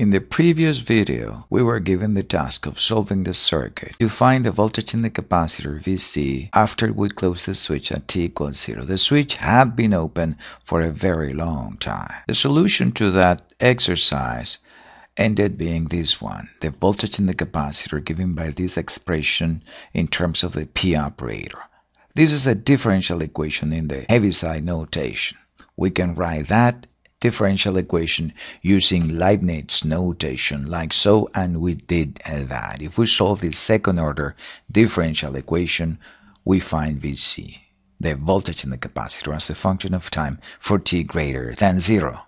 In the previous video, we were given the task of solving the circuit to find the voltage in the capacitor VC after we close the switch at t equals 0. The switch had been open for a very long time. The solution to that exercise ended being this one, the voltage in the capacitor given by this expression in terms of the P operator. This is a differential equation in the Heaviside notation. We can write that differential equation using Leibniz notation like so and we did that. If we solve this second order differential equation we find Vc, the voltage in the capacitor as a function of time for t greater than 0.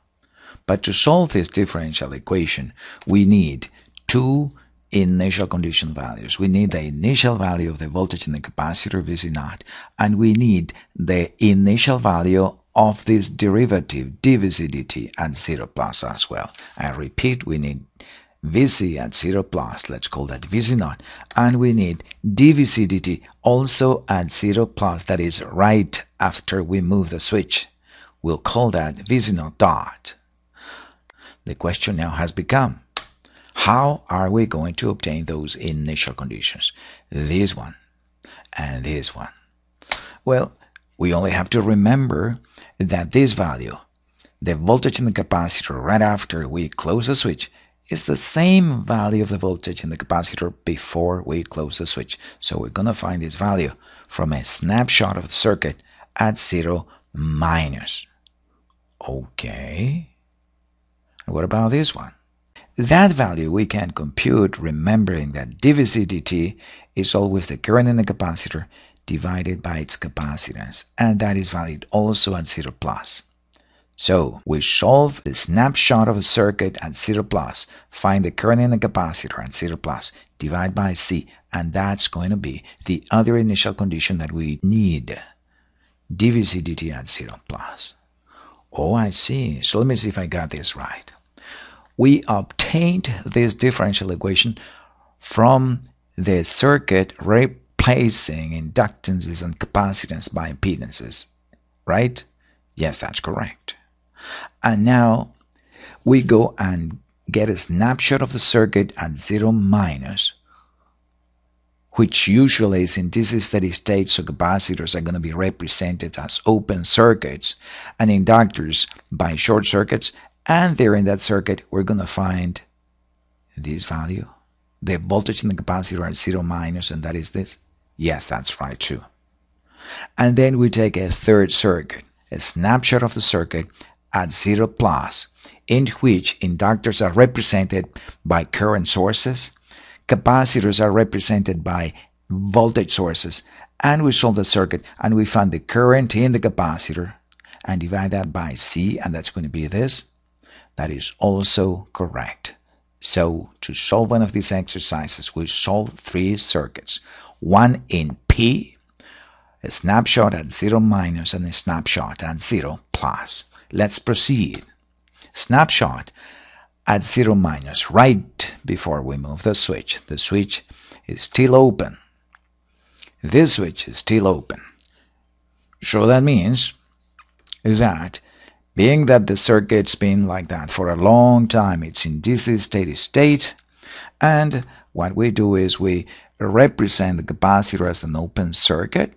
But to solve this differential equation we need two initial condition values. We need the initial value of the voltage in the capacitor Vc0 and we need the initial value of this derivative dvc dt at 0 plus as well. I repeat, we need Vc at 0 plus, let's call that Vc naught, and we need dvc dt also at 0 plus, that is right after we move the switch. We'll call that Vc naught dot. The question now has become, how are we going to obtain those initial conditions? This one and this one. Well, we only have to remember that this value, the voltage in the capacitor right after we close the switch, is the same value of the voltage in the capacitor before we close the switch. So we're going to find this value from a snapshot of the circuit at 0 minus. Okay. What about this one? That value we can compute remembering that dvc dt is always the current in the capacitor divided by its capacitance, and that is valid also at 0 plus. So we solve the snapshot of a circuit at 0 plus, find the current in the capacitor at 0 plus, divide by C, and that's going to be the other initial condition that we need, dvc dt at 0 plus. Oh, I see. So let me see if I got this right. We obtained this differential equation from the circuit replacing inductances and capacitance by impedances, right? Yes, that's correct. And now we go and get a snapshot of the circuit at 0 minus, which usually is in this steady state, so capacitors are going to be represented as open circuits and inductors by short circuits, and there in that circuit we're going to find this value, the voltage in the capacitor at 0 minus, and that is this. Yes, that's right too. And then we take a third circuit, a snapshot of the circuit at 0 plus, in which inductors are represented by current sources, capacitors are represented by voltage sources, and we solve the circuit and we find the current in the capacitor and divide that by C, and that's going to be this. That is also correct. So to solve one of these exercises, we solve three circuits one in P, a snapshot at 0 minus and a snapshot at 0 plus. Let's proceed. Snapshot at 0 minus, right before we move the switch. The switch is still open. This switch is still open. So that means that being that the circuit's been like that for a long time, it's in this steady state, and what we do is we represent the capacitor as an open circuit.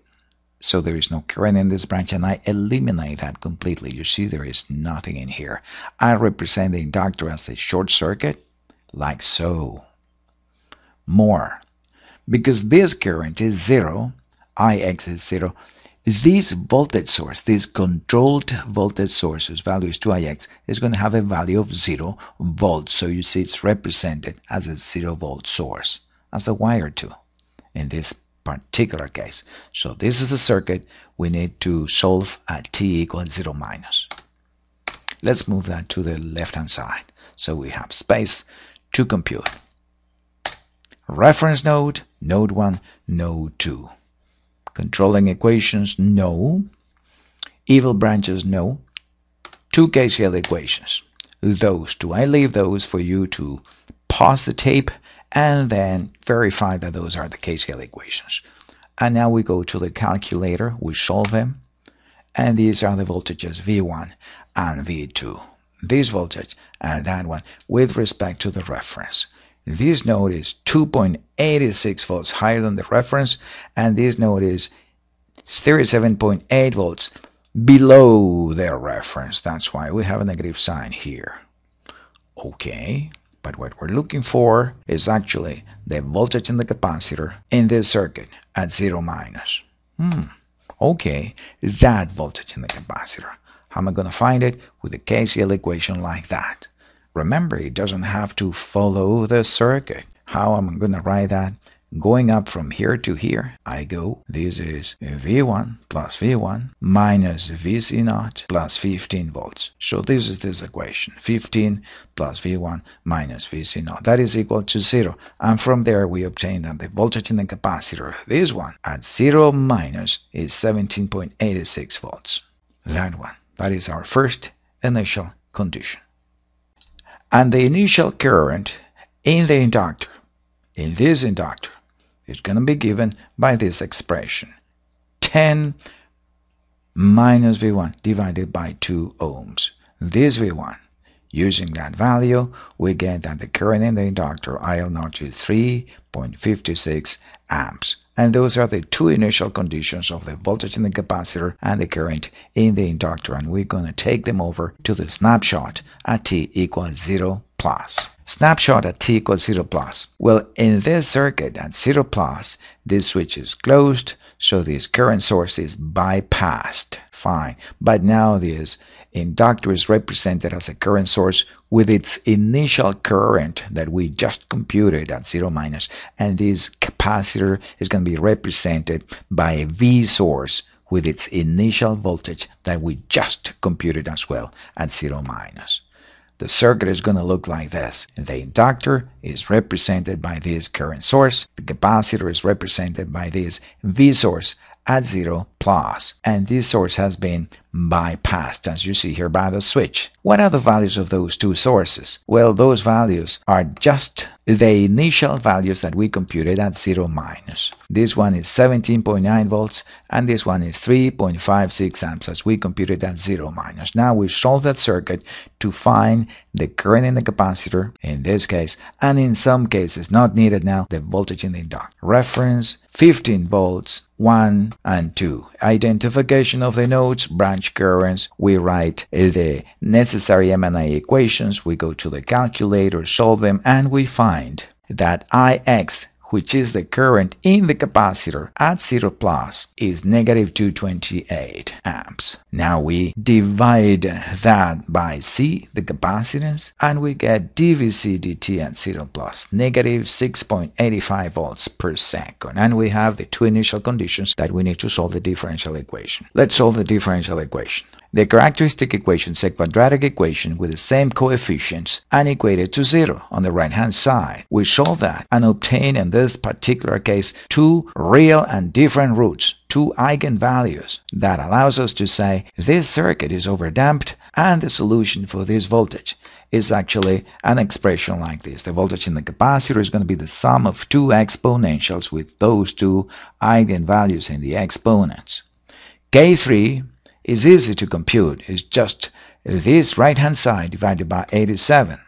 So there is no current in this branch and I eliminate that completely. You see there is nothing in here. I represent the inductor as a short circuit like so. More. Because this current is zero, Ix is zero, this voltage source, this controlled voltage source whose value is 2ix, is going to have a value of 0 volts. So you see it's represented as a 0 volt source as a wire too in this particular case. So this is a circuit we need to solve at t equals 0 minus. Let's move that to the left hand side. So we have space to compute. Reference node, node 1, node 2. Controlling equations, no. Evil branches, no. Two KCL equations. Those two. I leave those for you to pause the tape and then verify that those are the KCL equations. And now we go to the calculator, we solve them, and these are the voltages V1 and V2. this voltage and that one with respect to the reference. This node is 2.86 volts higher than the reference and this node is 37.8 volts below their reference. That's why we have a negative sign here. Okay, but what we're looking for is actually the voltage in the capacitor in this circuit at 0 minus. Hmm, okay, that voltage in the capacitor. How am I going to find it? With the KCL equation like that. Remember, it doesn't have to follow the circuit. How am I going to write that? Going up from here to here, I go, this is V1 plus V1 minus VC0 plus 15 volts. So this is this equation, 15 plus V1 minus VC0. That is equal to zero. And from there we obtain that the voltage in the capacitor, this one, at zero minus is 17.86 volts. That one, that is our first initial condition. And the initial current in the inductor, in this inductor, is going to be given by this expression 10 minus V1 divided by 2 ohms. This V1, using that value, we get that the current in the inductor IL0 is 3.56 amps. And those are the two initial conditions of the voltage in the capacitor and the current in the inductor. And we're going to take them over to the snapshot at t equals 0 plus. Snapshot at t equals 0 plus. Well, in this circuit at 0 plus, this switch is closed, so this current source is bypassed. Fine. But now this inductor is represented as a current source with its initial current that we just computed at 0 minus, and this capacitor is going to be represented by a V source with its initial voltage that we just computed as well at 0 minus. The circuit is going to look like this. The inductor is represented by this current source. The capacitor is represented by this V source at 0 plus. And this source has been bypassed, as you see here by the switch. What are the values of those two sources? Well, those values are just the initial values that we computed at 0 minus. This one is 17.9 volts and this one is 3.56 amps as we computed at 0 minus. Now we solve that circuit to find the current in the capacitor in this case and in some cases not needed now the voltage in the inductor. Reference 15 volts 1 and 2. Identification of the nodes, branch currents. We write eh, the necessary M&I equations. We go to the calculator, solve them, and we find that Ix which is the current in the capacitor at 0 plus, is negative 228 amps. Now we divide that by C, the capacitance, and we get dVc dt at 0 plus, negative 6.85 volts per second. And we have the two initial conditions that we need to solve the differential equation. Let's solve the differential equation. The characteristic equation is a quadratic equation with the same coefficients and equated to zero on the right hand side. We solve that and obtain in this particular case two real and different roots, two eigenvalues that allows us to say this circuit is overdamped and the solution for this voltage is actually an expression like this. The voltage in the capacitor is going to be the sum of two exponentials with those two eigenvalues in the exponents. K3 is easy to compute. It's just this right-hand side divided by 87.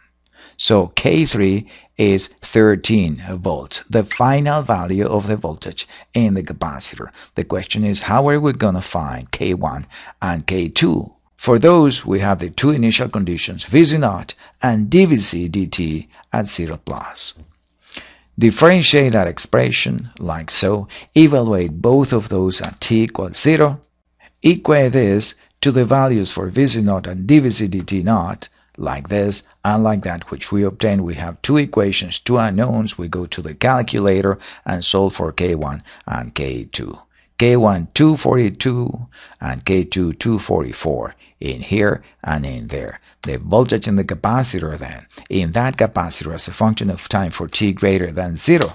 So K3 is 13 volts, the final value of the voltage in the capacitor. The question is how are we going to find K1 and K2? For those, we have the two initial conditions, VC naught and dVc dt at 0 plus. Differentiate that expression like so. Evaluate both of those at t equals 0 Equate this to the values for VC naught and dVc dt naught, like this and like that, which we obtain. We have two equations, two unknowns. We go to the calculator and solve for K1 and K2. K1 242 and K2 244 in here and in there. The voltage in the capacitor then, in that capacitor as a function of time for t greater than 0,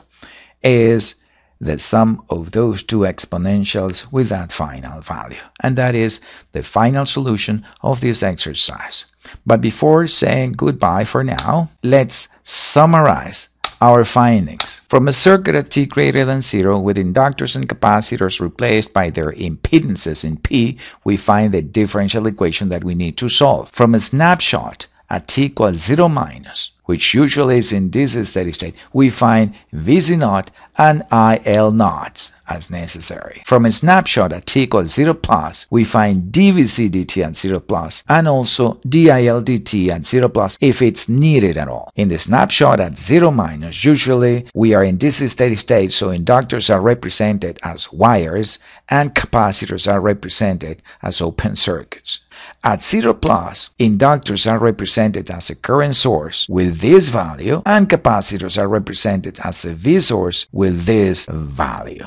is the sum of those two exponentials with that final value. And that is the final solution of this exercise. But before saying goodbye for now, let's summarize our findings. From a circuit at t greater than 0 with inductors and capacitors replaced by their impedances in P, we find the differential equation that we need to solve. From a snapshot at t equals 0 minus, which usually is in this steady state, we find VC naught and IL naught as necessary. From a snapshot at t equals 0 plus, we find dVC dt at 0 plus and also DIL dt at 0 plus if it's needed at all. In the snapshot at 0 minus, usually we are in this steady state, so inductors are represented as wires and capacitors are represented as open circuits. At 0 plus, inductors are represented as a current source with this value and capacitors are represented as a V source with this value.